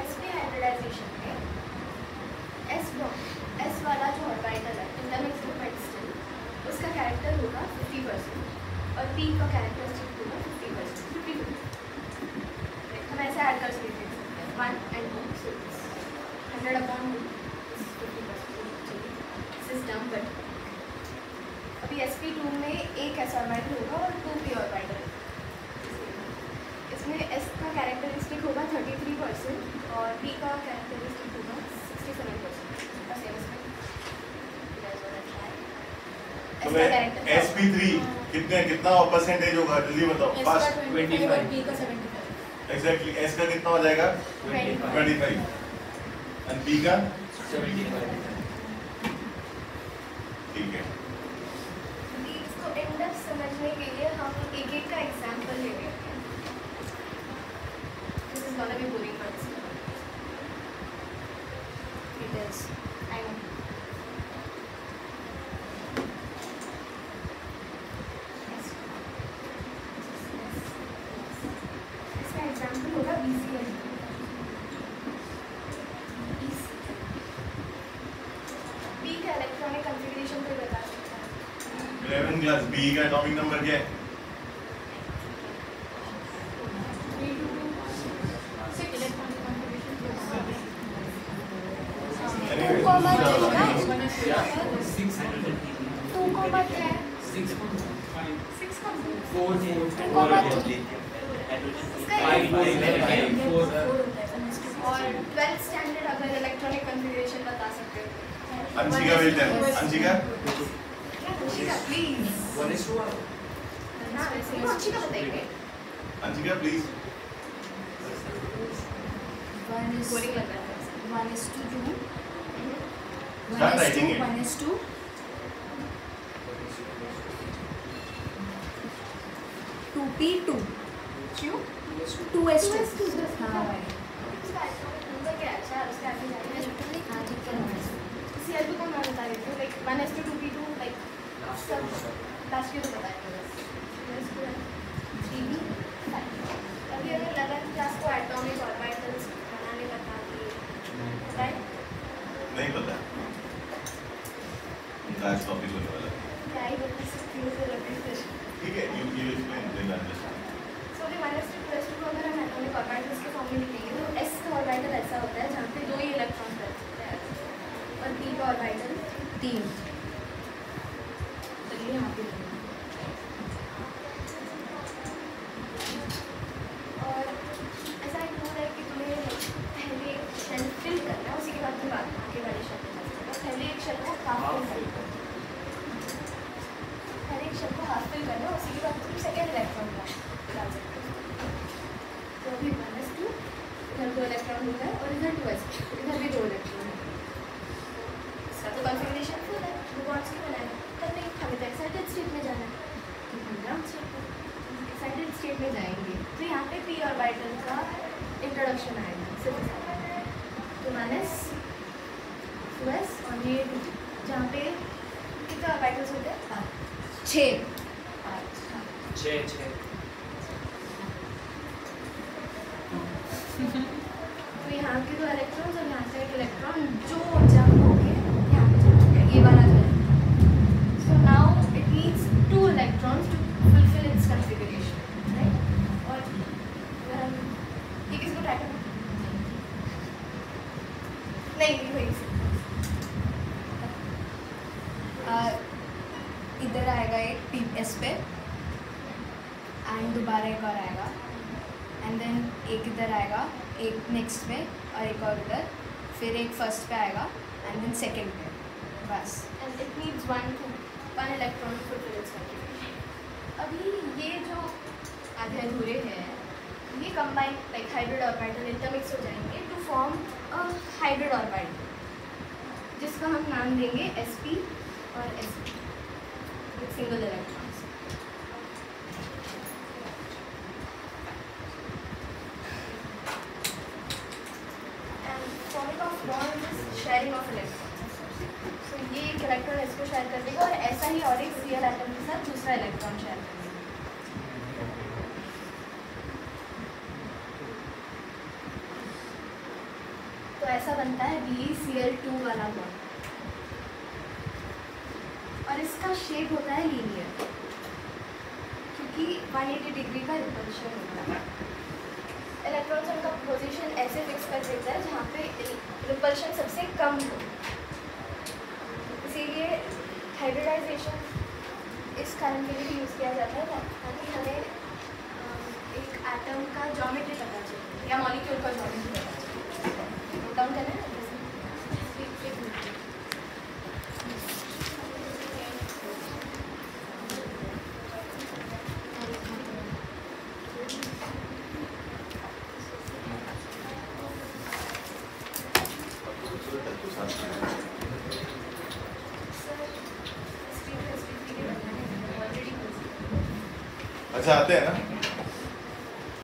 sp hybridization में s bond s वाला जो ऑर्बिटल है इंटरमिक्स में बट उसका कैरेक्टर होगा 50 परसेंट और p का कैरेक्टरिस्टिक होगा 50 परसेंट फिफ्टी हम ऐसे ऐड कर सकते हैं। One and two so hundred upon fifty percent system but अभी एस पी टू में एक एस ऑर्बिटल होगा और टू पी ऑर्बिटल इसमें एस का कैरेक्टरिस्टिक होगा थर्टी थ्री परसेंट और पी का कैरेक्टरिस्टिक होगा सिक्सटी सेवन परसेंट बस तो मैं sp3 कितने कितना परसेंटेज होगा जल्दी बताओ। फास्ट 25 एग्जैक्टली s का कितना हो जाएगा? 25 एंड p का सेवेंटी फाइव ठीक है इसको इंडेप्थ समझने के लिए हम एक एक का एग्जांपल ले लेते हैं this is gonna be boring but it is I know इसका एग्जांपल होगा बीसीएल बी का इलेक्ट्रॉनिक कॉन्फ़िगरेशन कोई बता 11 क्लास b का एटॉमिक नंबर क्या है? है हो। अंशिका टेल अंशिका? अंशिका प्लीज़ ना वैसे वो अंशिका बताइए Anshika please One is boring लग रहा one is to two. One Start is writing two. it. One is two. Two P two. क्यों. Two S two. हाँ ठीक है सी एल को मैं बता देती हूँ like one S two two P two like ऐसा होता ही इलेक्ट्रॉन रहते हैं और पी का ऑर्बिटल तीन चलिए यहाँ पे लिखेंगे। और ऐसा एक रूल है कि तुम्हें पहले शेल फिल करना है उसी के बाद फिर बाद आगे वाले शेल पे जाना है पहले एक शेल को हाफ़ फिल करना है पहले एक शेल को हाफ़ फिल करना है उसी के बाद तुम सेकेंड इलेक्ट्रॉन डाल सकते हो तो अभी एस टू इधर दो इलेक्ट्रॉन होगा और इधर टू एस इधर भी दो इलेक्ट्रॉन है इसका तो कॉन्फ़िगरेशन फुल है दो बॉन्ड्स की बनाए तब नहीं हमें तो एक्साइटेड स्टेट में जाना है तो एक्साइटेड स्टेट में जाएँगे तो यहाँ पे पी और ऑर्बिटल का इंट्रोडक्शन आएगा सिर्फ़ तो माइनस टू एस और ये जहाँ पे कितने ऑर्बिटल्स होते हैं? छः। हाँ छः छः तो यहाँ के दो इलेक्ट्रॉन्स और यहाँ से एक इलेक्ट्रॉन जो जंप होके यहाँ पे जाएगा ये वाला जो है। So now it needs two electrons to fulfill its configuration right और ये किसको ट्राई करना नहीं नहीं वही इधर आएगा एक पी एस पे। एंड दोबारा एक और आएगा। एंड देन एक इधर आएगा एक नेक्स्ट पे और एक और इधर फिर एक फ़र्स्ट पे आएगा एंड देन सेकेंड पे। बस। And it needs one electron to fulfill its अभी ये जो आधे अधूरे हैं ये combine like hybrid orbital intermix हो जाएँगे to form a hybrid orbital जिसका हम नाम देंगे sp और sp with single electrons electrons so, ये एक इलेक्ट्रॉन इसको शेयर कर देगा और ऐसा ही और एक सी एल एटम के साथ दूसरा इलेक्ट्रॉन शेयर कर देगा ऐसा बनता है बी सी एल टू वाला बॉन्ड और इसका शेप होता है लीनियर क्योंकि 180 डिग्री का रिपल्शन होता है। पोजीशन ऐसे फिक्स कर देता है जहाँ पे रिपल्शन सबसे कम हो। इसीलिए हाइब्रिडाइजेशन इस कारण के लिए भी यूज़ किया जाता है ताकि हमें एक एटम का जॉमेट्री पता चले या मॉलिक्यूल का जॉमेट्री पता चले। कम डाउन करना है एक- एक मिनट। सर हिस्ट्री हिस्ट्री के बनाने ऑलरेडी अच्छा आते हैं ना?